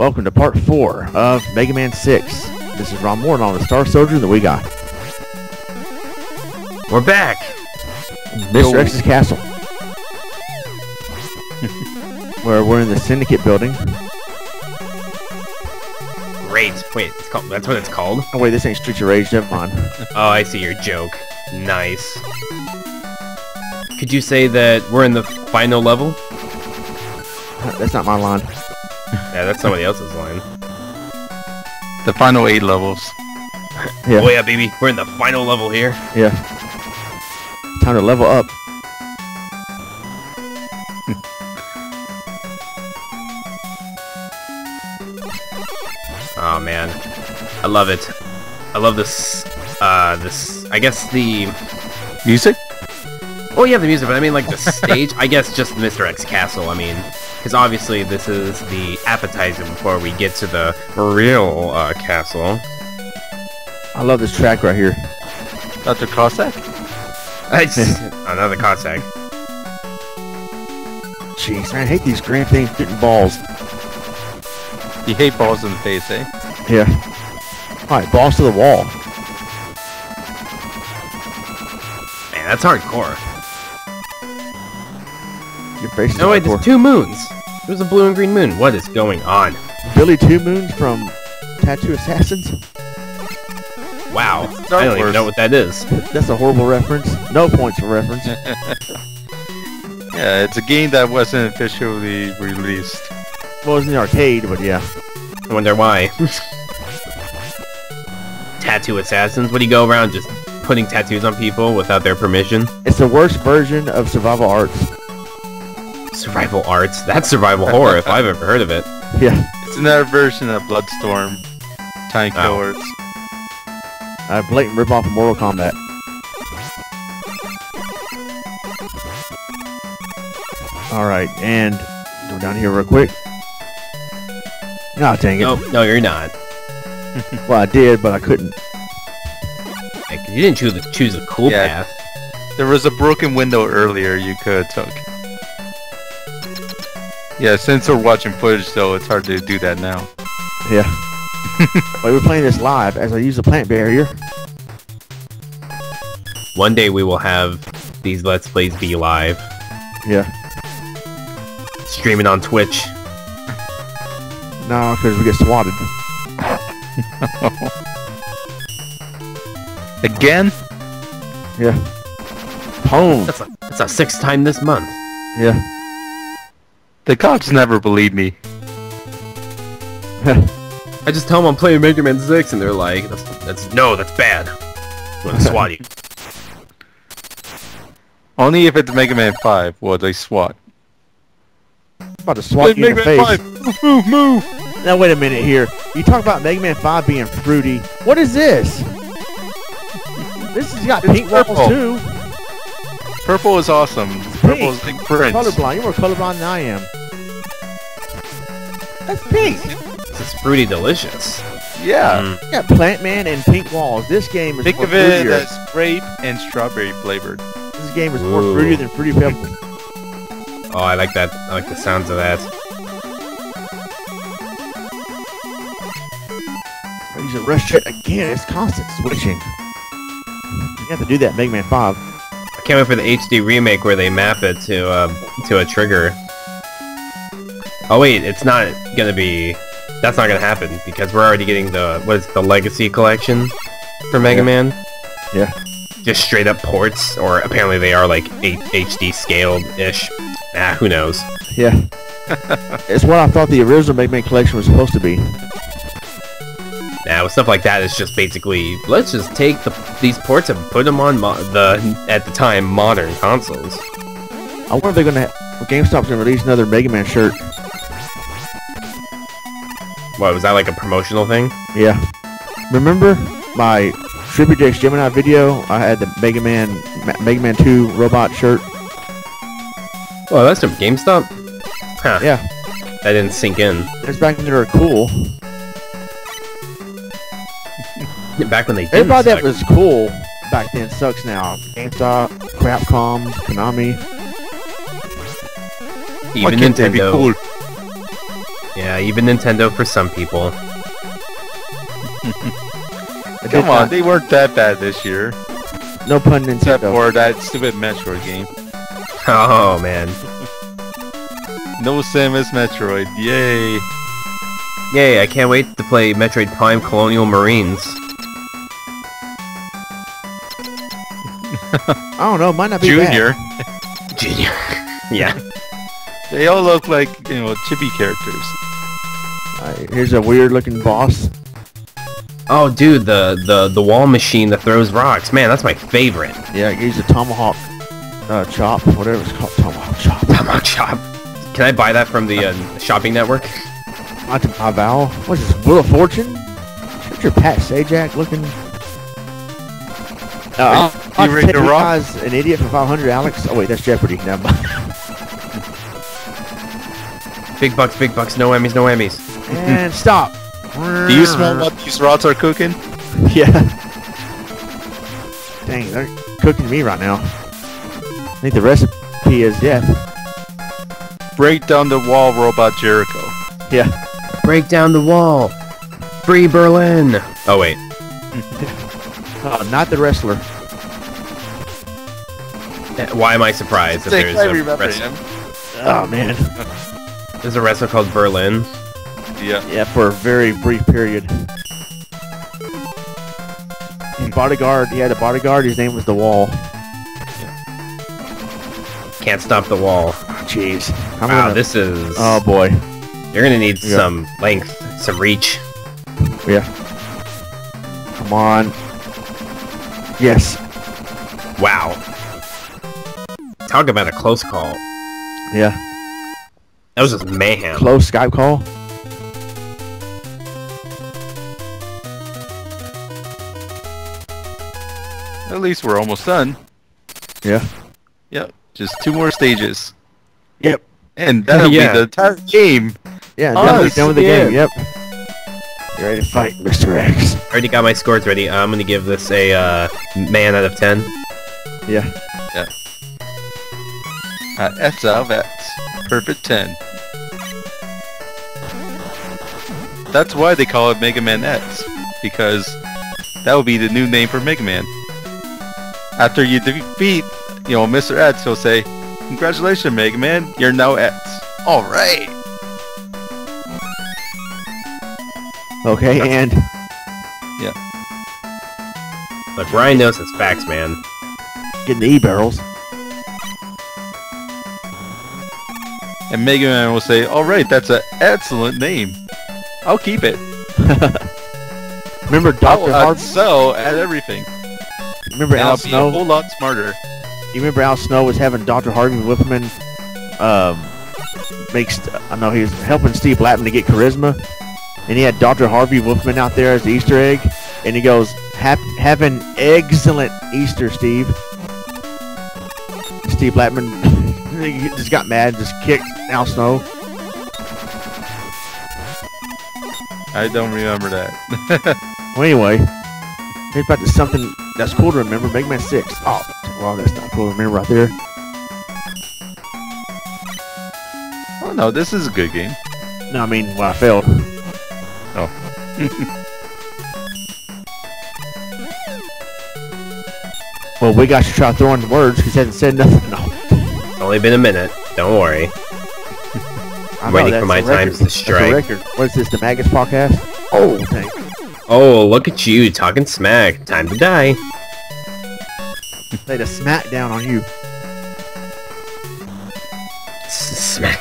Welcome to part four of Mega Man 6. This is Ronmower on the Star Soldier that we got. We're back! Mr. X's Castle. Where we're in the Syndicate building. Great. Wait, it's called, that's what it's called? Oh wait, this ain't Streets of Rage, never mind. Oh, I see your joke. Nice. Could you say that we're in the final level? That's not my line. Yeah, that's somebody else's line. The final eight levels. Yeah, Oh yeah, baby, we're in the final level here. yeah. Time to level up. Oh man, I love it. I love this. Uh, this. I guess the. Music? Oh yeah, the music, but I mean like the stage. I guess just Mr. X Castle. I mean, because obviously this is the appetizer before we get to the real uh, castle. I love this track right here. Dr. Cossack? It's another Cossack. Jeez, man, I hate these grand things getting balls. You hate balls in the face, eh? Yeah. Alright, balls to the wall. Man, that's hardcore. Your face is No wait, there's two moons. There's a blue and green moon. What is going on? Billy Two Moons from Tattoo Assassins? Wow, I don't even know what that is. That's a horrible reference. No points for reference. Yeah, it's a game that wasn't officially released. Well, it was in the arcade, but yeah. I wonder why. Tattoo assassins? What do you go around just putting tattoos on people without their permission? It's the worst version of survival arts. Survival arts? That's survival horror if I've ever heard of it. Yeah. It's another version of Bloodstorm. Time Oh. Killers. A blatant ripoff of Mortal Kombat. Alright, and go down here real quick. Ah, dang it. No, no, you're not. Well, I did, but I couldn't. Like, You didn't choose the, choose the cool Yeah. path. There was a broken window earlier you could have took. Yeah, since we're watching footage though, it's hard to do that now. Yeah. but we're playing this live as I use the plant barrier. One day we will have these Let's Plays be live. Yeah. Streaming on Twitch. No, because we get swatted. Again? Yeah. Home. That's a, that's a sixth time this month. Yeah. The cops never believe me. I just tell them I'm playing Mega Man 6 and they're like, that's, that's no, that's bad. I'm gonna swat you. Only if it's Mega Man 5 will they SWAT. about to swat you in the face. Move, move, move! Now wait a minute here. You talk about Mega Man 5 being fruity. What is this? This has got It's pink walls purple. too. Purple is awesome. Purple is like Prince. Colorblind. You're more colorblind than I am. That's pink. This is fruity delicious. Yeah. Mm. You got Plant Man and pink walls. This game is Think more of it fruitier. as grape and strawberry flavored. This game is more fruity than Fruity Pebbles. Oh, I like that. I like the sounds of that. I use a rush check again. It's constant switching. You have to do that in Mega Man 5. I can't wait for the HD remake where they map it to uh, to a trigger. Oh wait, it's not gonna be. That's not gonna happen because we're already getting the what is it, the Legacy Collection for Mega Yeah. Man. Yeah. Just straight up ports, or apparently they are like H- HD scaled ish. Ah, who knows? Yeah. it's what I thought the original Mega Man collection was supposed to be. Now with stuff like that, it's just basically let's just take the, these ports and put them on mo- the at the time modern consoles. I wonder if they're gonna. If GameStop's gonna release another Mega Man shirt. What was that like a promotional thing? Yeah. Remember my Triple J Gemini video? I had the Mega Man Ma- Mega Man 2 robot shirt. Oh, that's from GameStop. Huh. Yeah. That didn't sink in. It's back when they were cool. Back when they didn't. Everybody that was cool back then sucks now. GameStop, Capcom, Konami. Even Why can't they be Nintendo. cool? Yeah, even Nintendo for some people. Come on, they weren't that bad this year. no pun Except for that stupid Metroid game. Oh man. No Samus Metroid. Yay. Yay, I can't wait to play Metroid Prime Colonial Marines. I don't know. Might not be bad. Junior. Junior. yeah. They all look like, you know, chibi characters. Uh, here's a weird looking boss. Oh dude, the, the, the wall machine that throws rocks. Man, that's my favorite. Yeah, he's a tomahawk uh, chop, whatever it's called, tomahawk chop. Tomahawk chop. Can I buy that from the uh, shopping network? Not to my vowel. What's this? Wheel of Fortune? Shut your Pat Sajak looking. Uh, I'll, you I'll ready to you rock? an idiot for 500, Alex. Oh wait, that's Jeopardy. Never mind. Big bucks, big bucks, no Emmys, no Emmys. And stop. Do you smell what these rods are cooking? Yeah. Dang, they're cooking me right now. I think the recipe is death. Break down the wall, Robot Jericho. Yeah. Break down the wall. Free Berlin. Oh wait. Oh, not the wrestler. Eh, Why am I surprised that there's I a, remember him. Oh man. there's a wrestler called Berlin? Yeah. Yeah, for a very brief period. His bodyguard, he had a bodyguard, his name was The Wall. Can't stop the wall. Jeez. I'm Wow, gonna, this is... Oh boy. You're gonna need Yeah. some length, some reach. Yeah. Come on. Yes. Wow. Talk about a close call. Yeah. That was just mayhem. Close Skype call. At least we're almost done. Yeah. Yep. Just two more stages. Yep. And that'll Yeah. be the entire game. Yeah, Oh, now we're done with the snap. game. Yep. You ready to fight, Mr. X? Already got my scores ready. I'm gonna give this a uh, man out of 10. Yeah. Uh, X out of X. Perfect 10. That's why they call it Mega Man X. Because that will be the new name for Mega Man. After you defeat, you know, Mr. X, he'll say, Congratulations, Mega Man, you're now X. Alright! Okay, and Yeah. But Brian knows his facts, man. getting the E-barrels. And Mega Man will say, Alright, that's an excellent name. I'll keep it. Remember I'll Dr. uh, Hard? sell at everything. Remember And Al I'll a Snow? whole lot smarter. You remember Al Snow was having Dr. Harvey Wippleman um, makes I know he was helping Steve Blackman to get charisma, and he had Dr. Harvey Wolfman out there as the Easter egg, and he goes, "Hap- "Have an excellent Easter, Steve." Steve he just got mad, just kicked Al Snow. I don't remember that. Well, anyway, here's about to something that's cool to remember. Mega Man Six. Oh, well, that's not cool to remember right there. oh no, this is a good game. No, I mean, well, I failed. Oh. Well, we got to try throwing words because he hasn't said nothing. No. It's only been a minute. Don't worry. I know, Waiting for my a record. times to strike. What is this, the Maggots podcast? Oh, dang. Oh, look at you, talking smack. Time to die. Laid a smack down on you. S- Smack.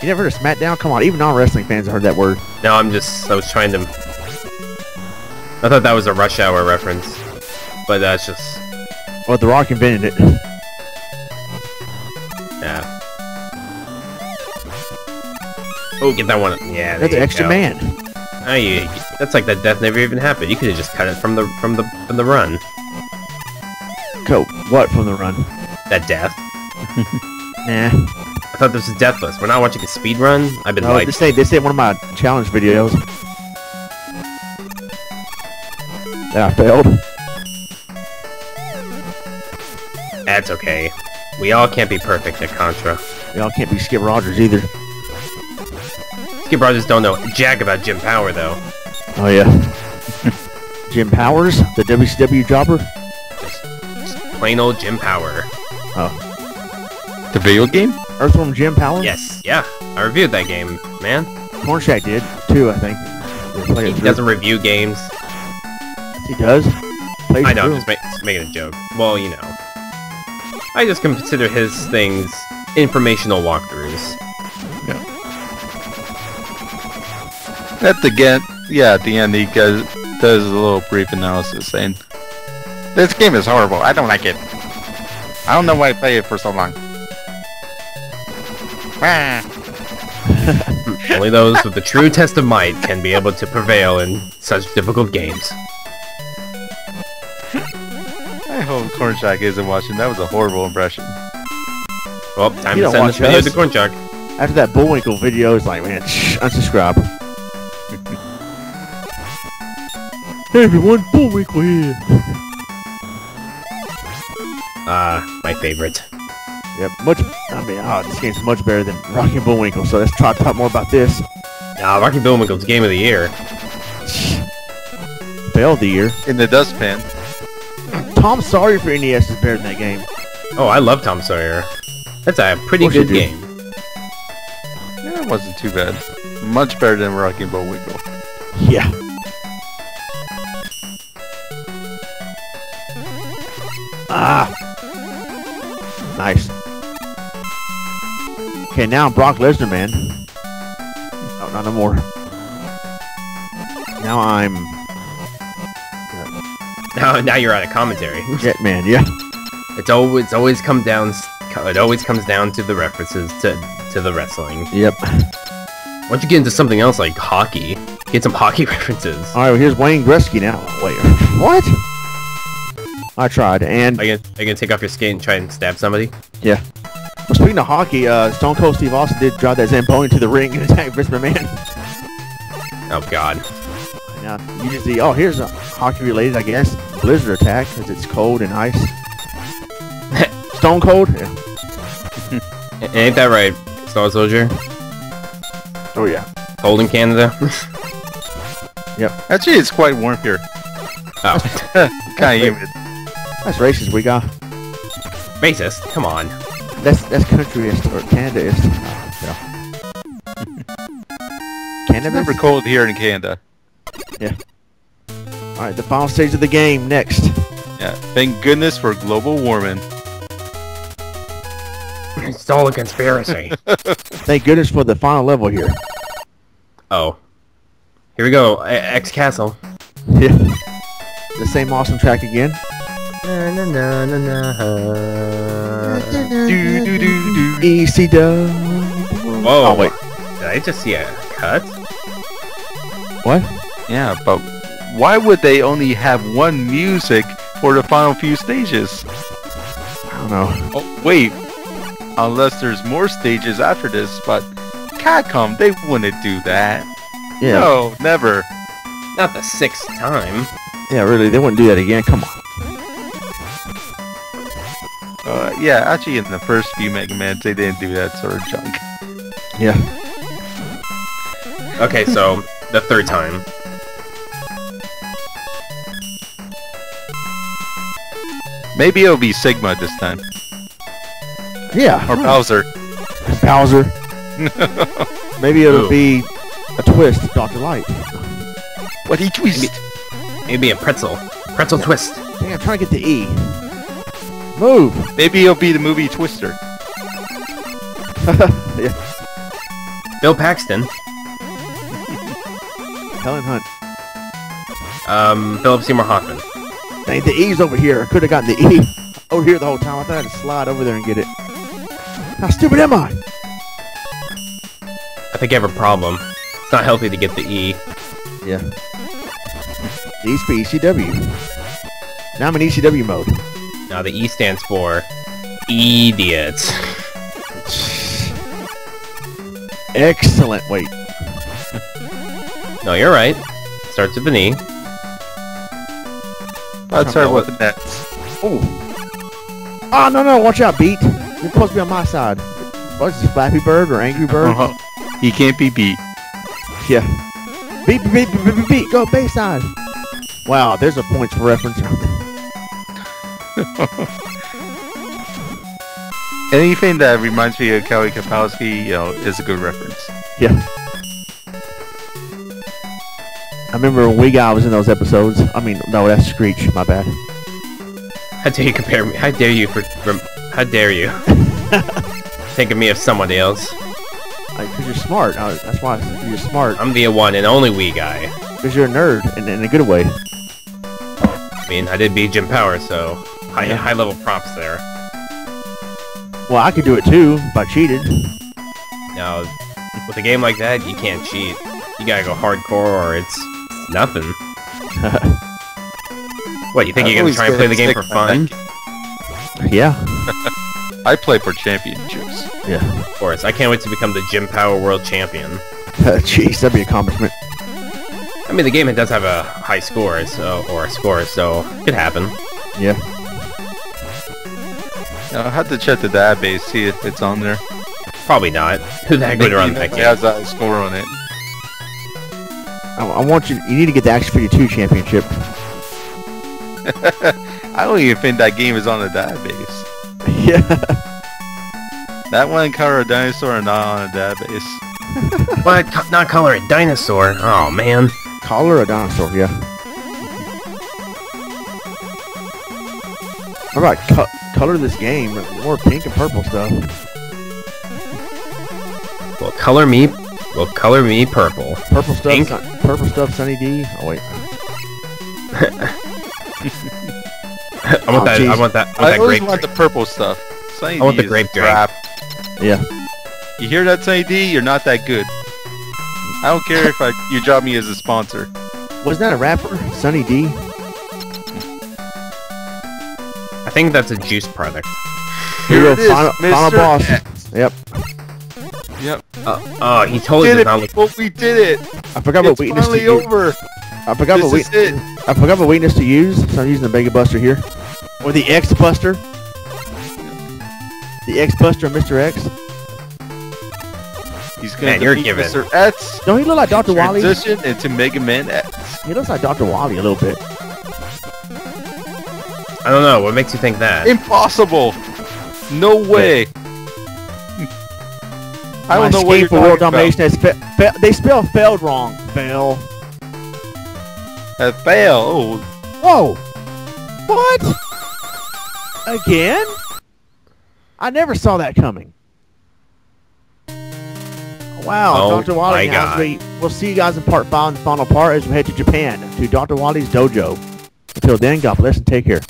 You never heard of smackdown? Come on, even non-wrestling fans have heard that word. No, I'm just, I was trying to... I thought that was a Rush Hour reference. But that's just, Well, The Rock invented it. yeah. Oh, get that one. Yeah, That's an extra go. man. Oh, you, that's like that death never even happened. You could have just cut it from the from the from the run. Cool. What from the run? That death. Nah. I thought this was deathless. We're not watching a speed run. I've been No, like, this ain't this ain't one of my challenge videos. That I failed. that's okay. We all can't be perfect at Contra. We all can't be Skip Rogers either. Dusky Brothers don't know jack about Jim Power though. Oh yeah. Jim Powers, the WCW jobber. Plain old Jim Power. Oh. The video game? Earthworm Jim Power? Yes, yeah. I reviewed that game, man. Cornshack did too. I think. He through. doesn't review games. He does. Plays I know, I'm just, ma- just making a joke. Well, you know. I just consider his things informational walkthroughs. At the end, yeah, at the end he does, does a little brief analysis saying, This game is horrible. I don't like it. I don't know why I played it for so long. Only those with the true test of might can be able to prevail in such difficult games. I hope Cornshack isn't watching. That was a horrible impression. Well, time You to send watch this video us. to Cornshack. After that Bullwinkle video, it's like, man, shh, unsubscribe. Hey everyone, Bullwinkle here. Ah, my favorite. Yep, much. I mean, oh, this game's much better than Rocky and Bullwinkle. So let's try to talk more about this. Ah, Rocky Bullwinkle's game of the year. Fail of the year. In the dustpan. Tom Sawyer for NES is better than that game. Oh, I love Tom Sawyer. That's a pretty Of course you good game. Yeah, it wasn't too bad. Much better than Rocky and Bullwinkle. Yeah. Ah. Nice. Okay, now I'm Brock Lesnar, man. Oh, not no more. Now I'm Now, now you're out of commentary. Jetman, yeah. It's always it's always come down. It always comes down to the references to to the wrestling. Yep. Once you get into something else like hockey? Get some hockey references. All right, well, here's Wayne Gretzky now. Wait, what? I tried, and Are you, gonna, are you gonna take off your skate and try and stab somebody? Yeah. Well, speaking of hockey, uh, Stone Cold Steve Austin did drive that Zamboni to the ring and attack Vince McMahon. Oh God. Now, you just see, oh, here's a hockey related, I guess. Blizzard attack, because it's cold and ice. Stone Cold? Yeah. A- Ain't that right, Star Soldier? Oh, yeah. Cold in Canada. Yep. Actually, it's quite warm here. oh, Kind of humid. That's racist, we got. racist. Come on. That's that's countryist, or Canadaist. Oh, yeah. It's never cold here in Canada. Yeah. Alright, the final stage of the game, next. Yeah. Thank goodness for global warming. It's all a conspiracy. Thank goodness for the final level here. oh. Here we go. X Castle. Yeah. The same awesome track again. Na, na, na, na, na. Do do do do. ECW. Whoa. Oh, wait. Did I just see a cut? What? Yeah, but why would they only have one music for the final few stages? I don't know. Oh. oh, wait. Unless there's more stages after this, but Capcom, they wouldn't do that. Yeah. No, never. Not the sixth time. Yeah, really, they wouldn't do that again. Come on. Uh, yeah, actually, in the first few Mega Mans, they didn't do that sort of junk. Yeah. Okay, so the third time. Maybe it'll be Sigma this time, Yeah. or Bowser. Bowser. Maybe it'll Ooh. be a twist, Dr. Light. What he twist? Maybe a pretzel. Pretzel twist. Dang, I'm trying to get the E. Move. Maybe it'll be the movie Twister. yeah. Bill Paxton. Helen Hunt. Um, Philip Seymour Hoffman. Dang, the E's over here. I could have gotten the E over here the whole time. I thought I had to slide over there and get it. How stupid am I? I think I have a problem. It's not healthy to get the E. Yeah. The E's for ECW. Now I'm in ECW mode. Now the E stands for idiots. Excellent. Wait. No, you're right. Starts with an E. Let's start know with the Nets. Oh. Oh, no, no. Watch out, Beat. You're supposed to be on my side. What's this, Flappy Bird or Angry Bird? Uh-huh. He can't be beat. Yeah. Beat, beat, beat, beat, beat, beat. Go Bayside. Wow, there's a points for reference. Anything that reminds me of Kelly Kapowski, you know, is a good reference. yeah. I remember when Wiiguy was in those episodes. I mean, no, that's Screech. My bad. How dare you compare me? How dare you? For, rem- how dare you? Think of me as somebody else. Because you're smart. Uh, that's why you're smart. I'm the one and only Wiiguy. Because you're a nerd, in, in a good way. I mean, I did beat Jim Power, so high, Yeah. high level props there. Well, I could do it too if I cheated. Now, with a game like that, you can't cheat. You gotta go hardcore or it's nothing. What, you think I you're gonna try and play the game for fun? that yeah. I play for championships. Yeah. Of course, I can't wait to become the Jim Power World Champion. Jeez, that'd be an accomplishment. I mean, the game does have a high score, so or a score, so it could happen. Yeah. You know, I had to check the database, see if it's on there. Probably not. Who the heck would run that game? has a score on it. I, I want you. You need to get the Action Figure 2 championship. I don't even think that game is on the database. Yeah. That one and Color of Dinosaur are not on the database. What? Co- not color a dinosaur? Oh man. Collar a dinosaur, yeah. How about co- color this game? More pink and purple stuff. Well, color me. Well, color me purple. Purple stuff. Pink? Sun- purple stuff. Sunny D. Oh wait. I want Oh, that. I want that. I want I that always grape. want the purple stuff. Sunny I want the is grape drink. crap. Yeah. You hear that, Sunny D? You're not that good. I don't care if I, you job me as a sponsor. Wasn't that a rapper? Sunny D. think that's a juice product. Here Here we it go. is, Final, final Mr. boss. X. Yep. Yep. Oh, oh he totally Did does not look. people. We did it. I forgot what It's weakness to finally use. over. I forgot what This weak- is it. I forgot what weakness to use, so I'm using the Mega Buster here. Or the X Buster. The X Buster Mr. X. He's gonna Man, you're giving- Mr. X. Don't he look like Dr. Wily? Transition into Mega Man X. He looks like Dr. Wily a little bit. I don't know. What makes you think that? Impossible. No way. I don't know what you're for world talking about. domination has fa- fa- they spell failed wrong. Fail. Uh, fail. Oh, Whoa. What? Again? I never saw that coming. Wow, Oh Dr. Wily. my as we- We'll see you guys in part five and the final part as we head to Japan to Dr. Wally's dojo. Until then, God bless and take care.